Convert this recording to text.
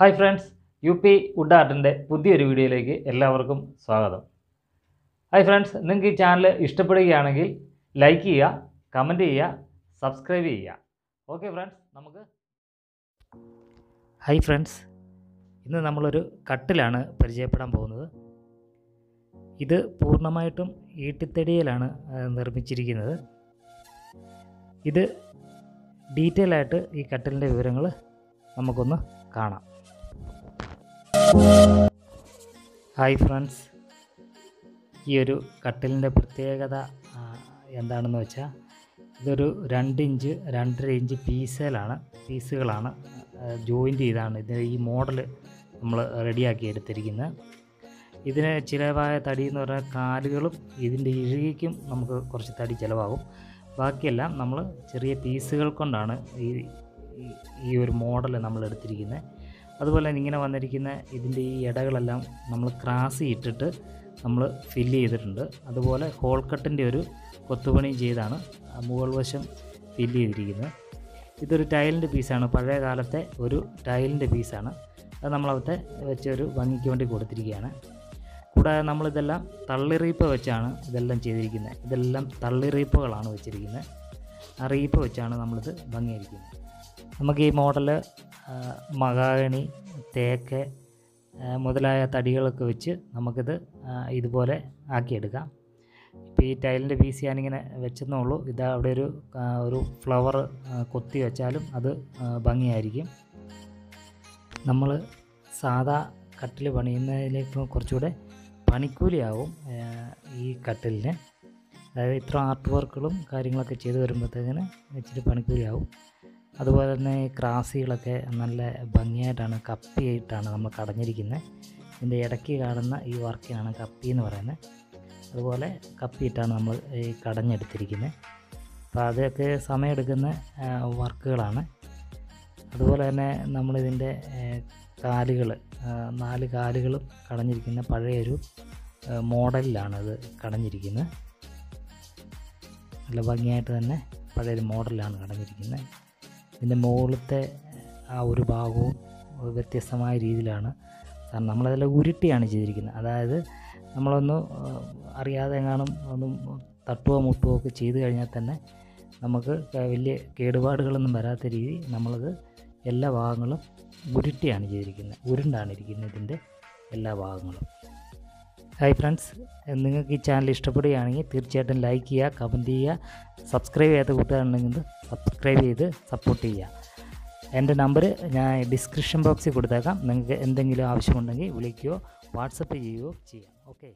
Hi friends U P wood ആർട്ടിന്റെ പുതിയൊരു വീഡിയോയിലേക്ക് എല്ലാവർക്കും സ്വാഗതം. ഹായ് ഫ്രണ്ട്സ് നിങ്ങൾക്ക് ഈ ചാനൽ ഇഷ്ടപ്പെടുകയാണെങ്കിൽ ലൈക്ക് ചെയ്യുക കമന്റ് ചെയ്യുക സബ്സ്ക്രൈബ് ചെയ്യുക. ഓക്കെ ഫ്രണ്ട്സ് നമുക്ക് ഹായ് ഫ്രണ്ട്സ് ഇന്ന് നമ്മളൊരു കട്ടിലാണ് പരിചയപ്പെടാൻ പോകുന്നത്. ഇത് പൂർണമായിട്ടും ഈട്ടിത്തടിയിലാണ് നിർമ്മിച്ചിരിക്കുന്നത്. ഇത് ഡീറ്റെയിൽ ആയിട്ട് ഈ കട്ടിലിന്റെ വിവരങ്ങൾ നമുക്കൊന്ന് കാണാം. Hi friends. ഈ ഒരു കട്ടിലിന്റെ പ്രത്യേകത എന്താണെന്ന് വെച്ചാൽ ഇതൊരു രണ്ട് ഇഞ്ച് രണ്ടര ഇഞ്ച് പീസലാണ് പീസുകളാണ് ജോയിന്റ് ചെയ്താണ് ഇതിന് ഈ മോഡൽ നമ്മൾ റെഡിയാക്കി എടുത്തിരിക്കുന്നത്. ഇതിന് ചിലവായ തടി എന്ന് പറഞ്ഞാൽ കാലുകളും ഇതിന്റെ ഇഴുകിക്കും നമുക്ക് കുറച്ച് തടി ചിലവാകും. ബാക്കിയെല്ലാം നമ്മൾ ചെറിയ പീസുകൾ കൊണ്ടാണ് ഈ- ഈ ഒരു മോഡൽ നമ്മൾ എടുത്തിരിക്കുന്നത് അതുപോലെ തന്നെ ഇങ്ങനെ വന്നിരിക്കുന്ന ഇതിന്റെ ഈ ഇടകളെല്ലാം നമ്മൾ ക്രാസ് ഇട്ടിട്ട് നമ്മൾ ഫില്ല് ചെയ്തിട്ടുണ്ട്. അതുപോലെ ഹോൾ കട്ടിന്റെ ഒരു കൊത്തുപണി ചെയ്താണ് മുകൾ വശം ഫില്ല് ചെയ്തിരിക്കുന്നത്. ഇതൊരു ടൈലിന്റെ പീസാണ് പഴയ കാലത്തെ ഒരു ടൈലിന്റെ പീസാണ് അത് നമ്മളവിടുത്തെ വെച്ച് ഒരു ഭംഗിക്ക് വേണ്ടി കൊടുത്തിരിക്കുകയാണ്. കൂടാതെ നമ്മളിതെല്ലാം തള്ളിറീപ്പ് വെച്ചാണ് ഇതെല്ലാം ചെയ്തിരിക്കുന്നത്. ഇതെല്ലാം തള്ളിറീപ്പുകളാണ് വെച്ചിരിക്കുന്നത്. ആ റീപ്പ് വെച്ചാണ് നമ്മളിത് ഭംഗിയായിരിക്കുന്നത്. നമുക്ക് ഈ മോഡൽ മകാഗണി തേക്ക് മുതലായ തടികളൊക്കെ വെച്ച് നമുക്കിത് ഇതുപോലെ ആക്കിയെടുക്കാം. ഇപ്പോൾ ഈ ടൈലിന്റെ പീസ് ഞാനിങ്ങനെ വെച്ചെന്നേ ഉള്ളൂ ഇത് അവിടെ ഒരു ഒരു ഫ്ലവർ കൊത്തി വെച്ചാലും അത് ഭംഗിയായിരിക്കും. നമ്മൾ സാധാ കട്ടിൽ പണിയുന്നതിലേക്ക് കുറച്ചുകൂടെ പണിക്കൂലിയാവും ഈ കട്ടിലിന്. അതായത് ഇത്ര ആർട്ട് വർക്കുകളും കാര്യങ്ങളൊക്കെ ചെയ്ത് വരുമ്പോഴത്തേക്കിന് ഇച്ചിരി പണിക്കൂലിയാവും. അതുപോലെ തന്നെ ക്രാസികളൊക്കെ നല്ല ഭംഗിയായിട്ടാണ് കപ്പിയായിട്ടാണ് നമ്മൾ കടഞ്ഞിരിക്കുന്നത് ഇതിന്റെ ഇടയ്ക്ക് കാണുന്ന ഈ വർക്കിനാണ് കപ്പി എന്ന് പറയുന്നത് അതുപോലെ കപ്പിയിട്ടാണ് നമ്മൾ ഈ കടഞ്ഞെടുത്തിരിക്കുന്നത് അപ്പോൾ അതൊക്കെ സമയമെടുക്കുന്ന വർക്കുകളാണ്. അതുപോലെ തന്നെ നമ്മളിതിന്റെ കാലുകൾ നാല് കാലുകളും കടഞ്ഞിരിക്കുന്ന പഴയൊരു മോഡലിലാണ് അത് കടഞ്ഞിരിക്കുന്നത് നല്ല ഭംഗിയായിട്ട് തന്നെ പഴയൊരു മോഡലിലാണ് കടഞ്ഞിരിക്കുന്നത് ഇതിന്റെ മുകളിലത്തെ ആ ഒരു ഭാഗവും വ്യത്യസ്തമായ രീതിയിലാണ്. കാരണം നമ്മളതെല്ലാം ഉരുട്ടിയാണ് ചെയ്തിരിക്കുന്നത്. അതായത് നമ്മളൊന്ന് അറിയാതെ എങ്ങാനും ഒന്നും തട്ടുകയോ മുട്ടുകയോ ഒക്കെ ചെയ്ത് കഴിഞ്ഞാൽ തന്നെ നമുക്ക് വലിയ കേടുപാടുകളൊന്നും വരാത്ത രീതി നമ്മളത് എല്ലാ ഭാഗങ്ങളും ഉരുട്ടിയാണ് ചെയ്തിരിക്കുന്നത്. ഉരുണ്ടാണ് ഇരിക്കുന്നത് ഇതിന്റെ എല്ലാ ഭാഗങ്ങളും. ഹായ് ഫ്രണ്ട്സ് നിങ്ങൾക്ക് ഈ ചാനൽ ഇഷ്ടപ്പെടുകയാണെങ്കിൽ തീർച്ചയായിട്ടും ലൈക്ക് ചെയ്യുക കമന്റ് ചെയ്യുക സബ്സ്ക്രൈബ് ചെയ്യാത്ത കൂട്ടുകാരുണ്ടെങ്കിൽ സബ്സ്ക്രൈബ് ചെയ്ത് സപ്പോർട്ട് ചെയ്യുക. എന്റെ നമ്പർ ഞാൻ ഡിസ്ക്രിപ്ഷൻ ബോക്സിൽ കൊടുത്തേക്കാം. നിങ്ങൾക്ക് എന്തെങ്കിലും ആവശ്യമുണ്ടെങ്കിൽ വിളിക്കുകയോ വാട്സപ്പ് ചെയ്യുകയോ ചെയ്യാം. ഓക്കെ